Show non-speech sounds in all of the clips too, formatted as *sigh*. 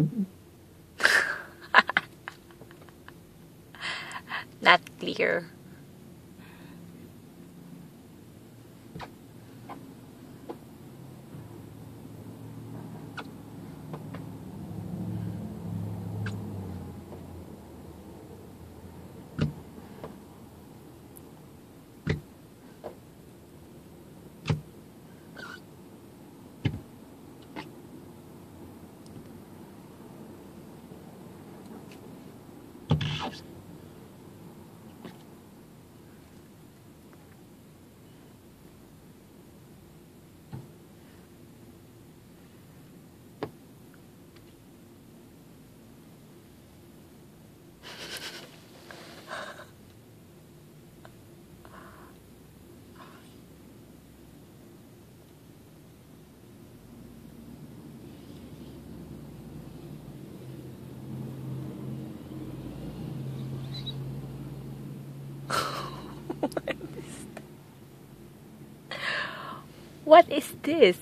*laughs* Not clear. lives. What is this?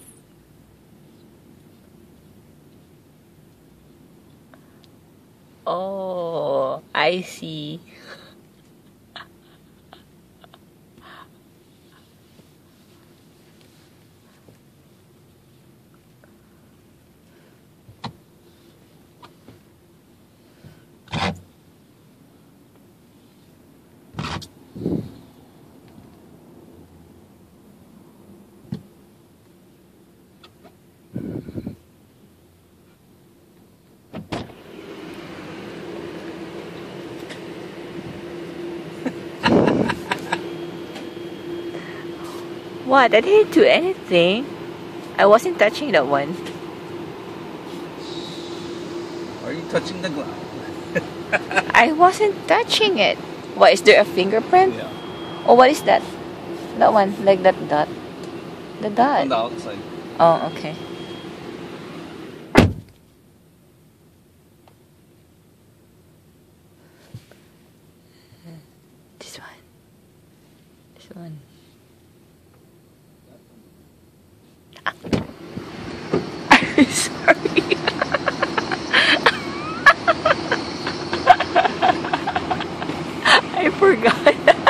Oh, I see. What? I didn't do anything. I wasn't touching that one. Are you touching the ground? *laughs* I wasn't touching it. What, is there a fingerprint? Yeah. Or what is that? That one, like that dot. The dot. On the outside. Oh, okay. This one. This one. *laughs* Sorry. *laughs* I forgot.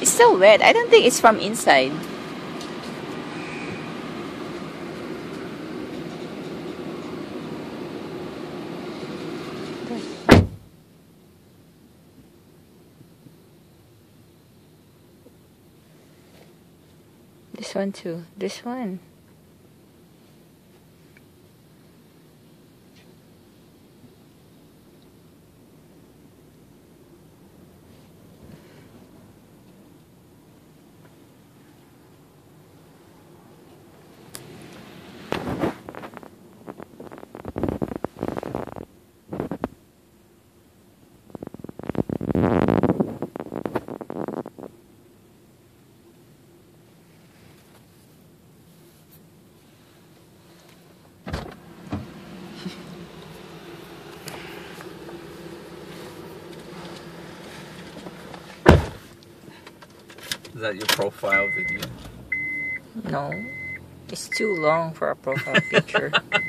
It's so wet. I don't think it's from inside. One too. This one. Is that your profile video? No. It's too long for a profile picture. *laughs*